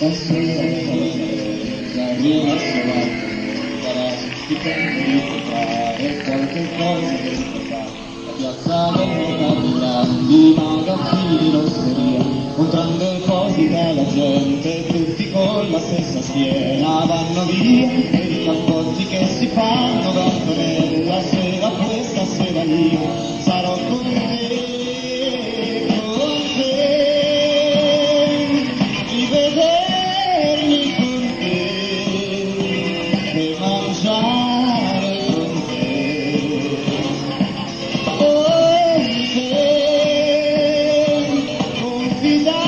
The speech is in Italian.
La piazza della capità, di magazzini d'osteria, contrando in posi dalla gente, tutti con la stessa schiena vanno via, e i cappotti che si fanno da fare. vida.